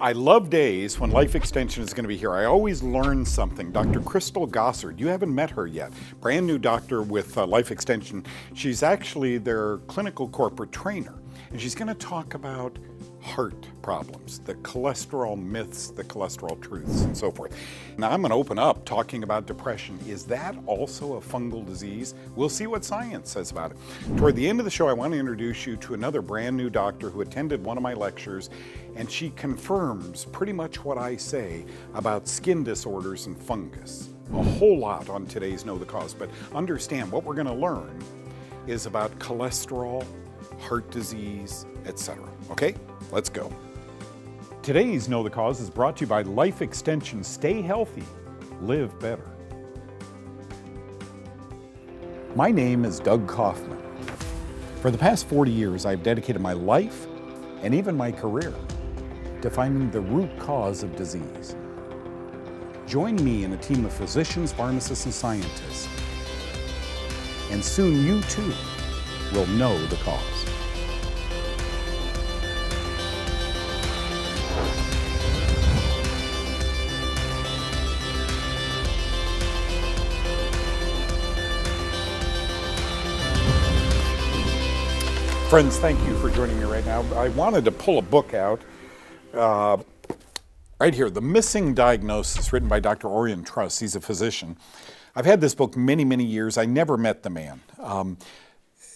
I love days when Life Extension is going to be here. I always learn something. Dr. Crystal Gossard, you haven't met her yet. Brand new doctor with uh, Life Extension. She's actually their clinical corporate trainer, and she's going to talk about heart problems, the cholesterol myths, the cholesterol truths, and so forth. Now, I'm going to open up talking about depression. Is that also a fungal disease? We'll see what science says about it. Toward the end of the show, I want to introduce you to another brand new doctor who attended one of my lectures, and she confirms pretty much what I say about skin disorders and fungus. A whole lot on today's Know the Cause, but understand what we're going to learn is about cholesterol, heart disease, etc. Okay? Let's go. Today's Know the Cause is brought to you by Life Extension. Stay healthy, live better. My name is Doug Kaufmann. For the past 40 years, I've dedicated my life and even my career to finding the root cause of disease. Join me in a team of physicians, pharmacists, and scientists, and soon you too will know the cause. Friends, thank you for joining me right now. I wanted to pull a book out uh, right here The Missing Diagnosis, written by Dr. Orian Truss. He's a physician. I've had this book many, many years. I never met the man. Um,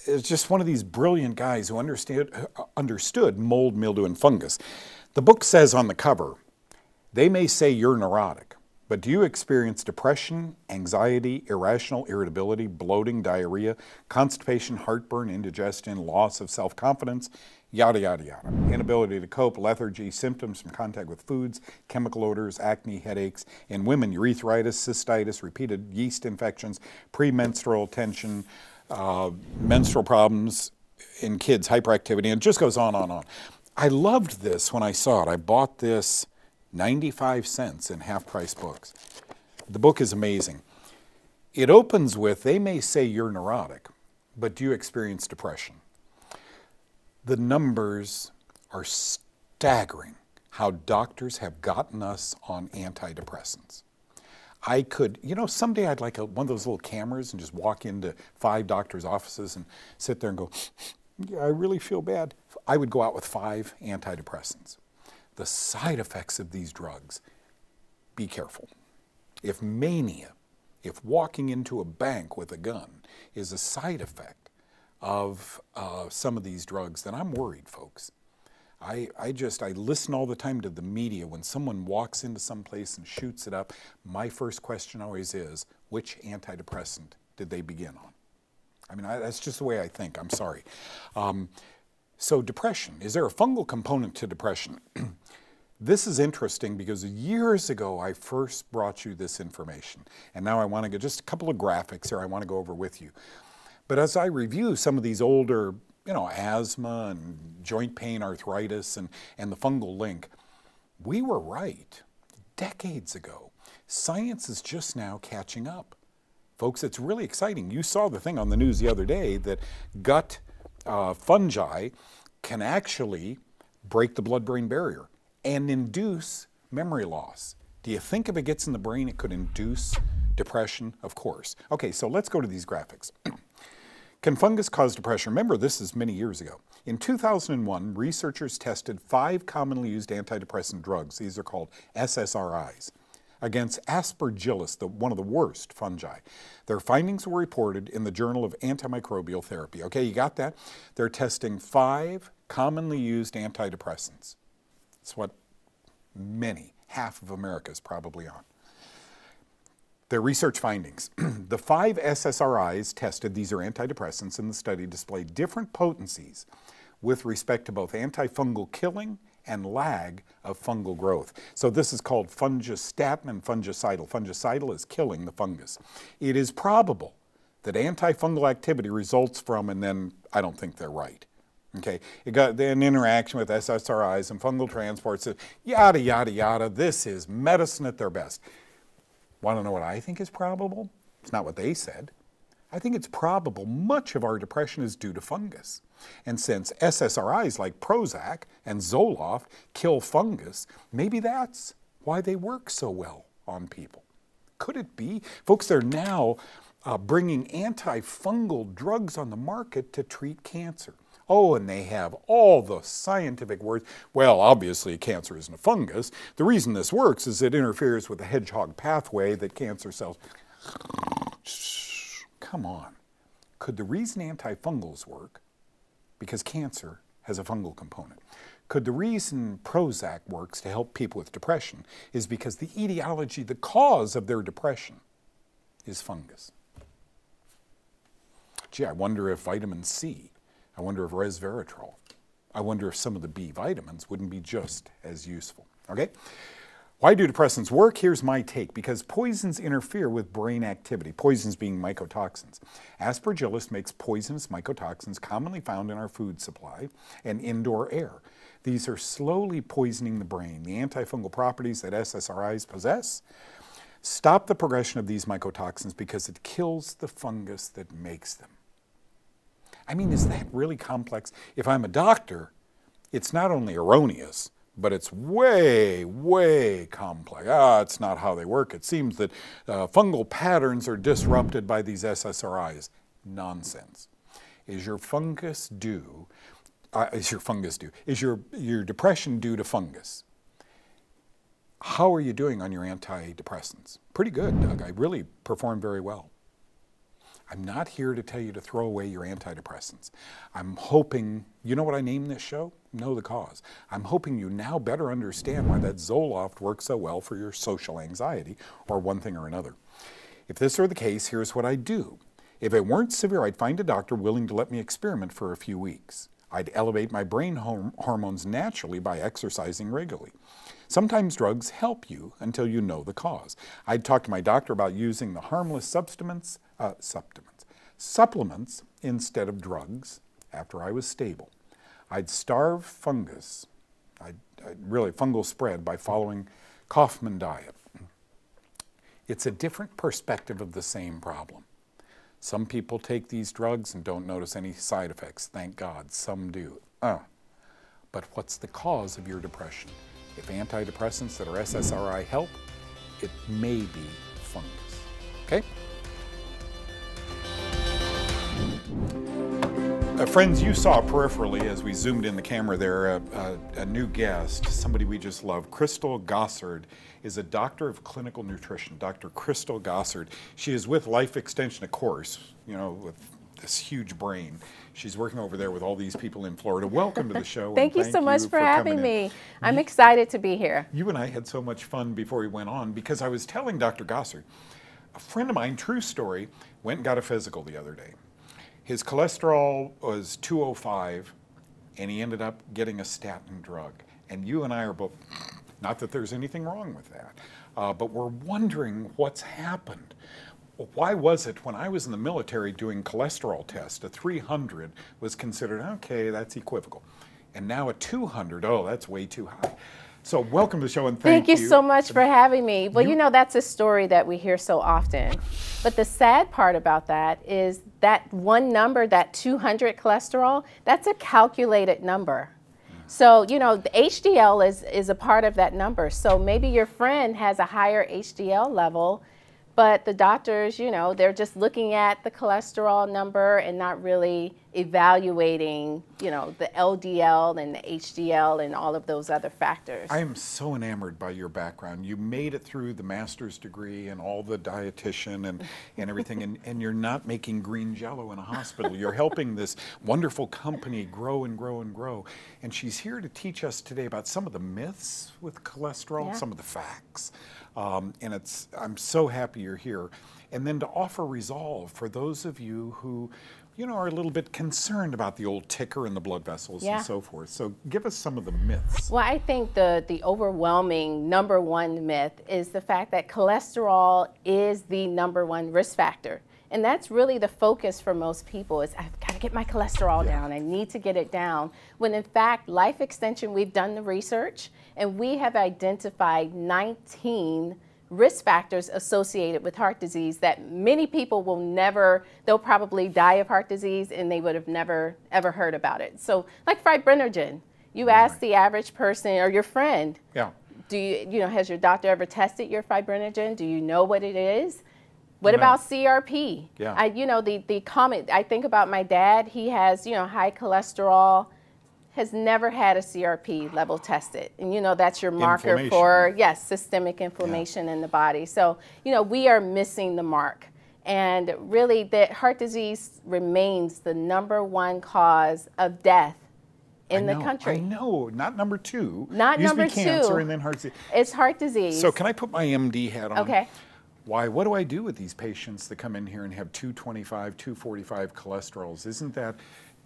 it's just one of these brilliant guys who understood, understood mold, mildew, and fungus. The book says on the cover, they may say you're neurotic. But do you experience depression, anxiety, irrational irritability, bloating, diarrhea, constipation, heartburn, indigestion, loss of self confidence, yada, yada, yada? Inability to cope, lethargy, symptoms from contact with foods, chemical odors, acne, headaches. In women, urethritis, cystitis, repeated yeast infections, premenstrual tension, uh, menstrual problems. In kids, hyperactivity, and it just goes on and on. I loved this when I saw it. I bought this 95 cents in half price books. The book is amazing. It opens with they may say you're neurotic, but do you experience depression? The numbers are staggering how doctors have gotten us on antidepressants. I could, you know, someday I'd like a, one of those little cameras and just walk into five doctors' offices and sit there and go, yeah, I really feel bad. I would go out with five antidepressants the side effects of these drugs, be careful. If mania, if walking into a bank with a gun is a side effect of uh, some of these drugs, then I'm worried, folks. I, I just, I listen all the time to the media. When someone walks into some place and shoots it up, my first question always is, which antidepressant did they begin on? I mean, I, that's just the way I think. I'm sorry. Um, so, depression is there a fungal component to depression? this is interesting because years ago I first brought you this information, and now I want to get just a couple of graphics here I want to go over with you. But as I review some of these older, you know, asthma and joint pain, arthritis, and, and the fungal link, we were right decades ago. Science is just now catching up. Folks, it's really exciting. You saw the thing on the news the other day that gut uh, fungi can actually break the blood brain barrier and induce memory loss. Do you think if it gets in the brain, it could induce depression? Of course. Okay, so let's go to these graphics. Can fungus cause depression? Remember, this is many years ago. In 2001, researchers tested five commonly used antidepressant drugs, these are called SSRIs, against aspergillus, the, one of the worst fungi. Their findings were reported in the Journal of Antimicrobial Therapy. Okay, you got that? They're testing five commonly used antidepressants. It's what many, half of America is probably on. Their research findings. the five SSRIs tested, these are antidepressants in the study, displayed different potencies with respect to both antifungal killing and lag of fungal growth. So this is called fungistatin and fungicidal. Fungicidal is killing the fungus. It is probable that antifungal activity results from, and then I don't think they're right. Okay, it got an interaction with SSRIs and fungal transports, yada, yada, yada. This is medicine at their best. Want to know what I think is probable? It's not what they said. I think it's probable much of our depression is due to fungus. And since SSRIs like Prozac and Zoloft kill fungus, maybe that's why they work so well on people. Could it be? Folks, they're now uh, bringing antifungal drugs on the market to treat cancer. Oh, and they have all the scientific words. Well, obviously, cancer isn't a fungus. The reason this works is it interferes with the hedgehog pathway that cancer cells. Come on. Could the reason antifungals work, because cancer has a fungal component, could the reason Prozac works to help people with depression is because the etiology, the cause of their depression, is fungus? Gee, I wonder if vitamin C I wonder if resveratrol, I wonder if some of the B vitamins wouldn't be just as useful. Okay? Why do depressants work? Here's my take. Because poisons interfere with brain activity, poisons being mycotoxins. Aspergillus makes poisonous mycotoxins commonly found in our food supply and indoor air. These are slowly poisoning the brain. The antifungal properties that SSRIs possess stop the progression of these mycotoxins because it kills the fungus that makes them. I mean, is that really complex? If I'm a doctor, it's not only erroneous, but it's way, way complex. Ah, it's not how they work. It seems that uh, fungal patterns are disrupted by these SSRIs. Nonsense. Is your fungus due? Uh, is your fungus due? Is your, your depression due to fungus? How are you doing on your antidepressants? Pretty good, Doug. I really performed very well. I'm not here to tell you to throw away your antidepressants. I'm hoping, you know what I named this show? Know the cause. I'm hoping you now better understand why that Zoloft works so well for your social anxiety or one thing or another. If this were the case, here's what I'd do. If it weren't severe, I'd find a doctor willing to let me experiment for a few weeks. I'd elevate my brain hormones naturally by exercising regularly. Sometimes drugs help you until you know the cause. I'd talk to my doctor about using the harmless supplements, uh, supplements, supplements instead of drugs after I was stable. I'd starve fungus, I'd, I'd really fungal spread by following Kaufmann diet. It's a different perspective of the same problem. Some people take these drugs and don't notice any side effects. Thank God. Some do. Uh. But what's the cause of your depression? If antidepressants that are SSRI help, it may be fungus. Okay? Uh, friends, you saw peripherally as we zoomed in the camera there a, a, a, new guest, somebody we just love. Crystal Gossard is a doctor of clinical nutrition, Dr. Crystal Gossard. She is with Life Extension, of course, you know, with this huge brain. She's working over there with all these people in Florida. Welcome to the show. thank you thank so much for, for having me. I'm you, excited to be here. You and I had so much fun before we went on because I was telling Dr. Gossard, a friend of mine, true story, went and got a physical the other day. His cholesterol was 205 and he ended up getting a statin drug. And you and I are both, not that there's anything wrong with that, uh, but we're wondering what's happened why was it when I was in the military doing cholesterol tests, a 300 was considered, okay, that's equivocal. And now a 200, oh, that's way too high. So welcome to the show and thank, thank you. you. so much for having me. Well, you, you know, that's a story that we hear so often. But the sad part about that is that one number, that 200 cholesterol, that's a calculated number. So, you know, the HDL is, is a part of that number. So maybe your friend has a higher HDL level but the doctors, you know, they're just looking at the cholesterol number and not really evaluating, you know, the LDL and the HDL and all of those other factors. I am so enamored by your background. You made it through the master's degree and all the dietitian and, and everything, and, and you're not making green jello in a hospital. You're helping this wonderful company grow and grow and grow. And she's here to teach us today about some of the myths with cholesterol, yeah. some of the facts. Um, and it's, I'm so happy you're here. And then to offer resolve for those of you who, you know, are a little bit concerned about the old ticker and the blood vessels yeah. and so forth. So give us some of the myths. Well, I think the, the overwhelming number one myth is the fact that cholesterol is the number one risk factor. And that's really the focus for most people is I've got to get my cholesterol yeah. down. I need to get it down. When in fact, life extension, we've done the research and we have identified 19 risk factors associated with heart disease that many people will never, they'll probably die of heart disease and they would have never ever heard about it. So, like fibrinogen, you ask the average person or your friend, Yeah. do you, you know, has your doctor ever tested your fibrinogen? Do you know what it is? What No. about CRP? Yeah. I, you know, the, the comment, I think about my dad, he has, you know, high cholesterol, has never had a CRP level tested. And, you know, that's your marker for, yes, systemic inflammation in the body. So, you know, we are missing the mark. And really, that heart disease remains the number one cause of death in the country. I know, not number two. Not Used to be number cancer two. and then heart disease. It's heart disease. So can I put my MD hat on? Okay. Why? What do I do with these patients that come in here and have 225, 245 cholesterols? Isn't that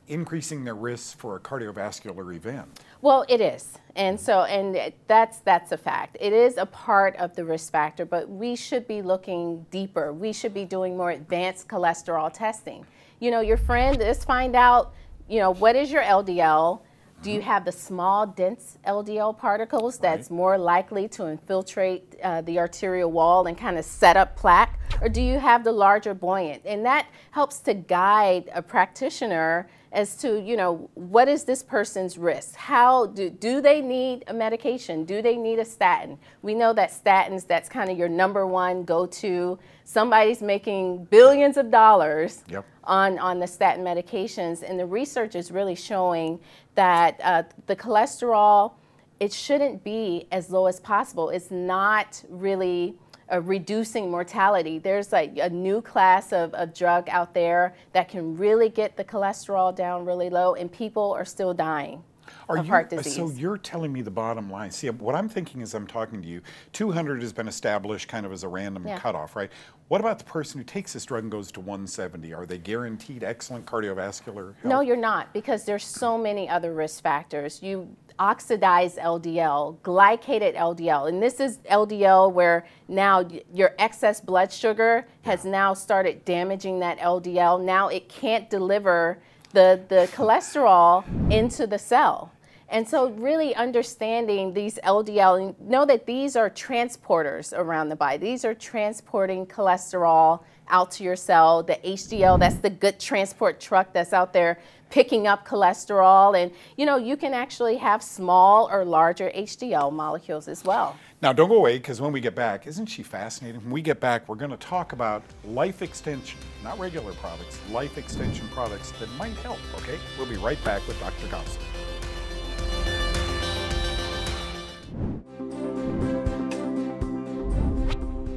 increasing their risk for a cardiovascular event? Well, it is, and so and that's that's a fact. It is a part of the risk factor, but we should be looking deeper. We should be doing more advanced cholesterol testing. You know, your friend, let's find out. You know, what is your LDL? Do you have the small, dense LDL particles that's Right. more likely to infiltrate uh, the arterial wall and kind of set up plaque? Or do you have the larger buoyant? And that helps to guide a practitioner as to, you know, what is this person's risk? How do, do they need a medication? Do they need a statin? We know that statins, that's kind of your number one go to. Somebody's making billions of dollars Yep. on, on the statin medications, and the research is really showing that uh, the cholesterol, it shouldn't be as low as possible. It's not really uh, reducing mortality. There's like a new class of, of drug out there that can really get the cholesterol down really low, and people are still dying Are of you, heart uh, disease. So you're telling me the bottom line. See, what I'm thinking as I'm talking to you, 200 has been established kind of as a random Yeah. cutoff, right? What about the person who takes this drug and goes to 170? Are they guaranteed excellent cardiovascular health? No, you're not because there's so many other risk factors. You oxidize LDL, glycated LDL, and this is LDL where now your excess blood sugar has now started damaging that LDL. Now it can't deliver the, the cholesterol into the cell. And so, really understanding these LDL, know that these are transporters around the body. These are transporting cholesterol out to your cell. The HDL, that's the good transport truck that's out there picking up cholesterol. And you know, you can actually have small or larger HDL molecules as well. Now, don't go away because when we get back, isn't she fascinating? When we get back, we're going to talk about life extension, not regular products, life extension products that might help, okay? We'll be right back with Dr. Gossett.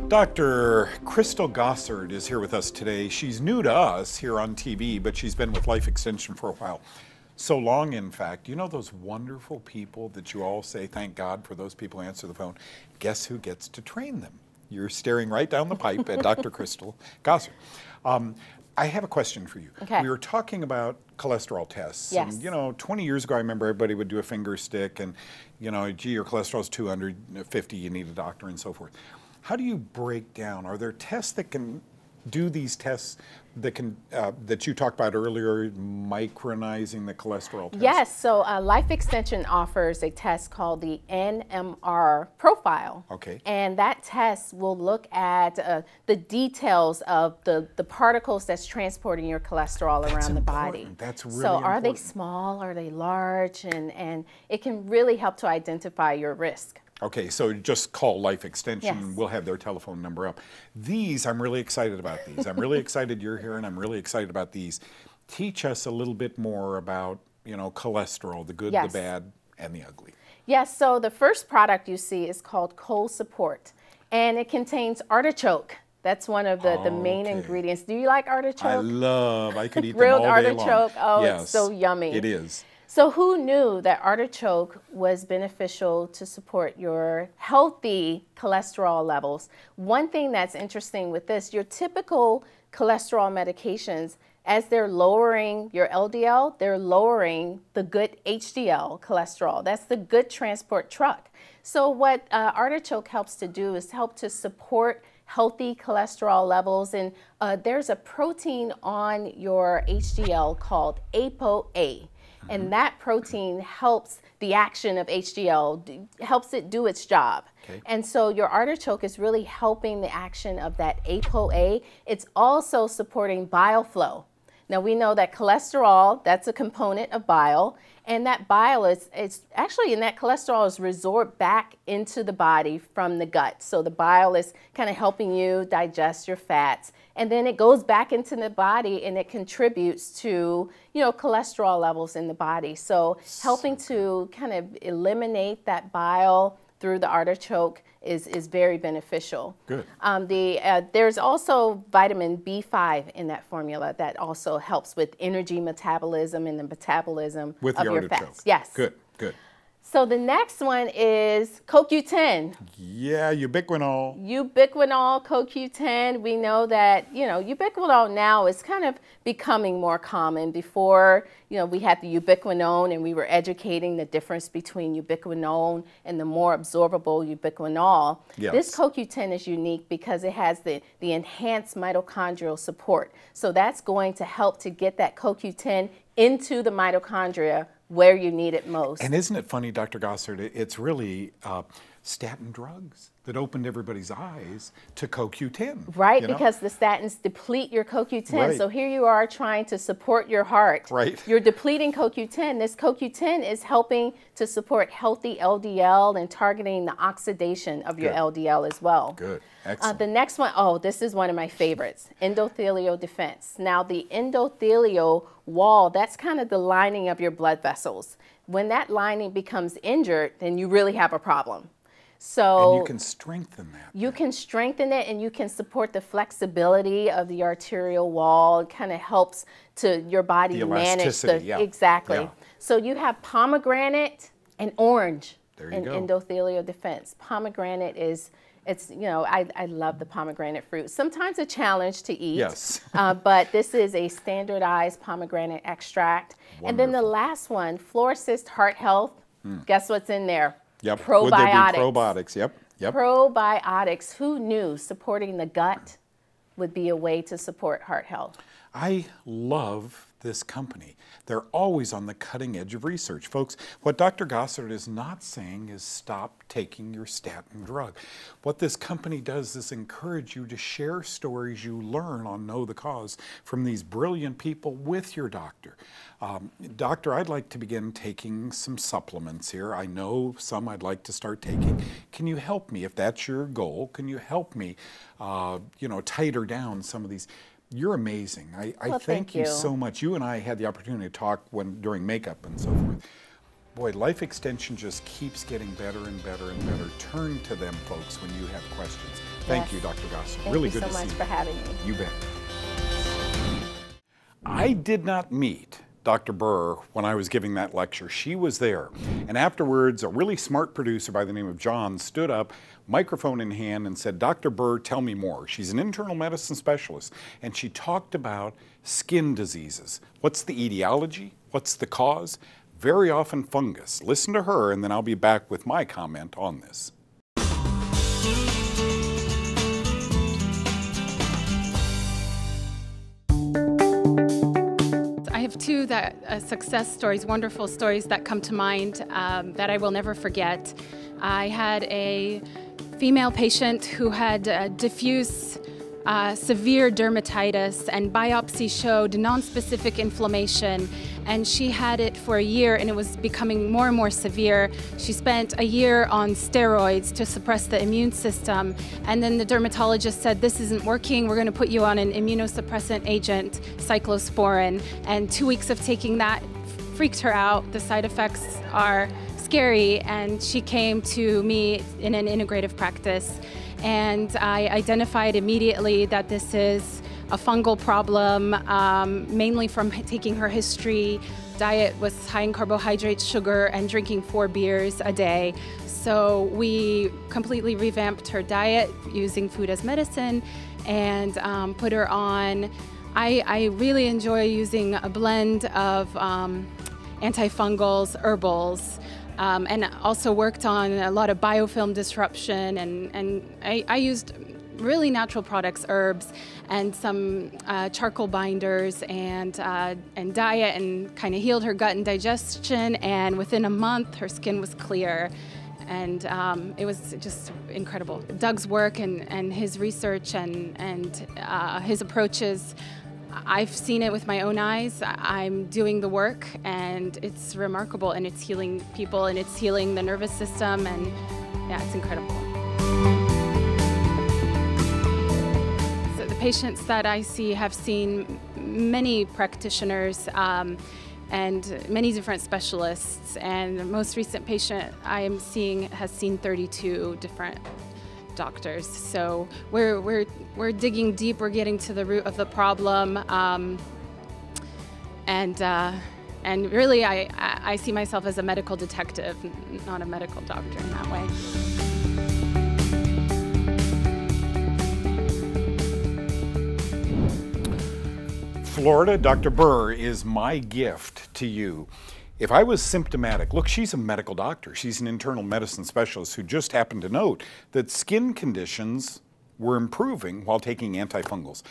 Dr. Crystal Gossard is here with us today. She's new to us here on TV, but she's been with Life Extension for a while. So long, in fact. You know those wonderful people that you all say, thank God for those people who answer the phone? Guess who gets to train them? You're staring right down the pipe at Dr. Crystal Gossard. Um, I have a question for you. Okay. We were talking about cholesterol tests. Yes. And, you know, 20 years ago, I remember everybody would do a finger stick and, you know, gee, your cholesterol's 250, you need a doctor, and so forth. How do you break down? Are there tests that can do these tests that can uh, that you talked about earlier, micronizing the cholesterol test? Yes, so uh, Life Extension offers a test called the NMR profile. Okay. And that test will look at uh, the details of the, the particles that's transporting your cholesterol That's around the body. important. That's So really are they small? Are they large? And, and it can really help to identify your risk. Okay, so just call Life Extension. Yes. We'll have their telephone number up. These, I'm really excited about these. I'm really excited you're here, and I'm really excited about these. Teach us a little bit more about, you know, cholesterol, the good, Yes. the bad, and the ugly. Yes, so the first product you see is called CHOL-Support, and it contains artichoke. That's one of the, the main Okay. ingredients. Do you like artichoke? I love. I could eat Grilled them all day artichoke. Oh, yes, it's so yummy. It is. So, who knew that artichoke was beneficial to support your healthy cholesterol levels? One thing that's interesting with this, your typical cholesterol medications, as they're lowering your LDL, they're lowering the good HDL cholesterol. That's the good transport truck. So, what uh, artichoke helps to do is help to support healthy cholesterol levels. And uh, there's a protein on your HDL called ApoA. And that protein helps the action of HDL, helps it do its job. Okay. And so your artichoke is really helping the action of that ApoA. It's also supporting bile flow. Now we know that cholesterol, that's a component of bile, and that bile is it's actually and that cholesterol is resorbed back into the body from the gut. So the bile is kind of helping you digest your fats. And then it goes back into the body and it contributes to, you know, cholesterol levels in the body. So helping to kind of eliminate that bile through the artichoke is, is very beneficial. Good. Um, the, uh, there's also vitamin B5 in that formula that also helps with energy metabolism and the metabolism With of the your artichoke. fats. Yes. Good, good. So the next one is CoQ10. Yeah, ubiquinol. Ubiquinol, CoQ10, we know that, you know, ubiquinol now is kind of becoming more common. Before, you know, we had the ubiquinone and we were educating the difference between ubiquinone and the more absorbable ubiquinol. Yes. This CoQ10 is unique because it has the, the enhanced mitochondrial support. So that's going to help to get that CoQ10 into the mitochondria where you need it most. And isn't it funny, Dr. Gossard? It's really uh, statin drugs that opened everybody's eyes to CoQ10. Right, you know? because the statins deplete your CoQ10. Right. So here you are trying to support your heart. Right. You're depleting CoQ10. This CoQ10 is helping to support healthy LDL and targeting the oxidation of your Good. LDL as well. Good. Uh, Excellent. the next one, oh, this is one of my favorites endothelial defense. Now, the endothelial wall, that's kind of the lining of your blood vessels. When that lining becomes injured, then you really have a problem. So and you can strengthen that. you can strengthen it and you can support the flexibility of the arterial wall. It kind of helps to your body The manage the yeah. exactly. Yeah. So you have pomegranate and orange There in go. endothelial defense. Pomegranate is it's you know I, I love the pomegranate fruit. Sometimes a challenge to eat. Yes. uh, but this is a standardized pomegranate extract. Wonderful. And then the last one, Florassist Heart Health. Guess what's in there? Yep. Would there be Probiotics probiotics? Yep. Yep. probiotics. Who knew supporting the gut would be a way to support heart health? I love this company. They're always on the cutting edge of research. Folks, what Dr. Gossard is not saying is stop taking your statin drug. What this company does is encourage you to share stories you learn on Know the Cause from these brilliant people with your doctor. Um, doctor, I'd like to begin taking some supplements here. I know some I'd like to start taking. Can you help me? If that's your goal, can you help me, uh, you know, tighter down some of these? You're amazing. I, I Well, thank, thank you you. so much. You and I had the opportunity to talk when during makeup and so forth. Boy, life extension just keeps getting better and better and better. Turn to them, folks, when you have questions. Thank Yes. you, Dr. Goss. Really you good so to see for you. So much for having me. You bet. I did not meet Dr. Burr when I was giving that lecture. She was there. And afterwards, a really smart producer by the name of John stood up, microphone in hand, and said, Dr. Burr, tell me more. She's an internal medicine specialist, and she talked about skin diseases. What's the etiology? What's the cause? Very often fungus. Listen to her, and then I'll be back with my comment on this. Two that uh, success stories, wonderful stories that come to mind um, that I will never forget. I had a female patient who had uh, diffuse uh, severe dermatitis, and biopsy showed nonspecific inflammation. And she had it for a year, and it was becoming more and more severe. She spent a year on steroids to suppress the immune system, and then the dermatologist said, "This isn't working. We're going to put you on an immunosuppressant agent, cyclosporin." And two weeks of taking that freaked her out. The side effects are scary, and she came to me in an integrative practice. And I identified immediately that this is a fungal problem, um, mainly from taking her history. Diet was high in carbohydrates, sugar, and drinking four beers a day. So we completely revamped her diet using food as medicine and um, put her on. I, I really enjoy using a blend of um, antifungals, herbals, um, and also worked on a lot of biofilm disruption. And, and I, I used really natural products, herbs, and some uh, charcoal binders and uh, and diet, and kind of healed her gut and digestion. And within a month, her skin was clear and um, it was just incredible. Doug's work and, and his research and, and uh, his approaches, I've seen it with my own eyes. I'm doing the work, and it's remarkable, and it's healing people, and it's healing the nervous system, and yeah, it's incredible. So the patients that I see have seen many practitioners. Um, and many different specialists. And the most recent patient I am seeing has seen 32 different doctors. So we're, we're, we're digging deep, we're getting to the root of the problem. Um, and, uh, and really, I, I see myself as a medical detective, not a medical doctor in that way. Florida, Dr. Burr is my gift to you. If I was symptomatic, look, she's a medical doctor. She's an internal medicine specialist who just happened to note that skin conditions were improving while taking antifungals.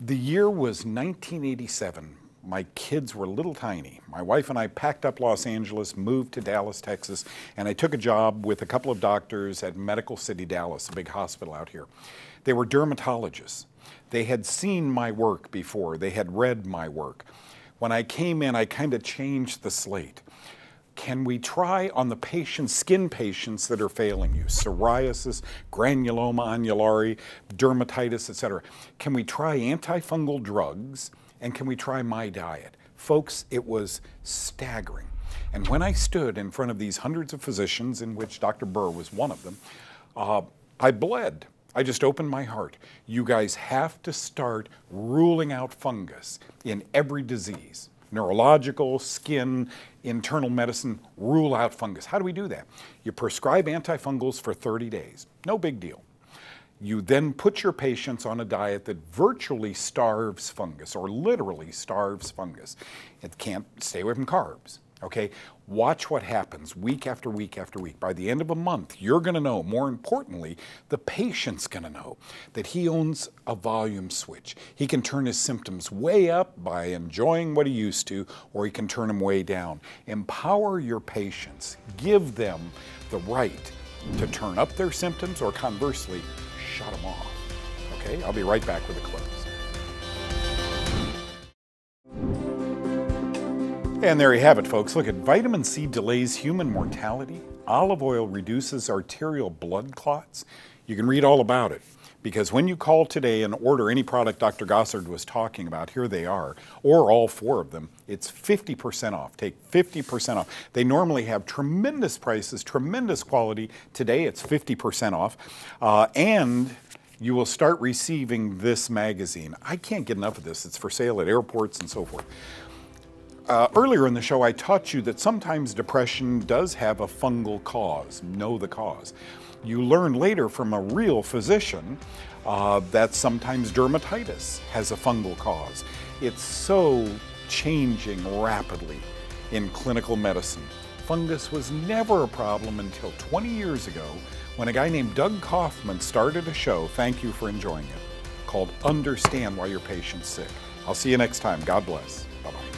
The year was 1987. My kids were little tiny. My wife and I packed up Los Angeles, moved to Dallas, Texas, and I took a job with a couple of doctors at Medical City Dallas, a big hospital out here. They were dermatologists. They had seen my work before, they had read my work. When I came in, I kind of changed the slate. Can we try on the patients, skin patients that are failing you, psoriasis, granuloma annulare, dermatitis, etc. Can we try antifungal drugs and can we try my diet? Folks, it was staggering. And when I stood in front of these hundreds of physicians, in which Dr. Burr was one of them, uh, I bled. I just opened my heart. You guys have to start ruling out fungus in every disease neurological, skin, internal medicine, rule out fungus. How do we do that? You prescribe antifungals for 30 days. No big deal. You then put your patients on a diet that virtually starves fungus or literally starves fungus. It can't stay away from carbs. Okay, watch what happens week after week after week. By the end of a month, you're going to know, more importantly, the patient's going to know that he owns a volume switch. He can turn his symptoms way up by enjoying what he used to, or he can turn them way down. Empower your patients, give them the right to turn up their symptoms or conversely, shut them off. Okay, I'll be right back with a close. And there you have it, folks. Look at vitamin C delays human mortality. Olive oil reduces arterial blood clots. You can read all about it because when you call today and order any product Dr. Gossard was talking about, here they are, or all four of them, it's 50% off. Take 50% off. They normally have tremendous prices, tremendous quality. Today it's 50% off. Uh, and you will start receiving this magazine. I can't get enough of this. It's for sale at airports and so forth. Uh, earlier in the show, I taught you that sometimes depression does have a fungal cause. Know the cause. You learn later from a real physician uh, that sometimes dermatitis has a fungal cause. It's so changing rapidly in clinical medicine. Fungus was never a problem until 20 years ago when a guy named Doug Kaufmann started a show, thank you for enjoying it, called Understand Why Your Patient's Sick. I'll see you next time. God bless. Bye bye.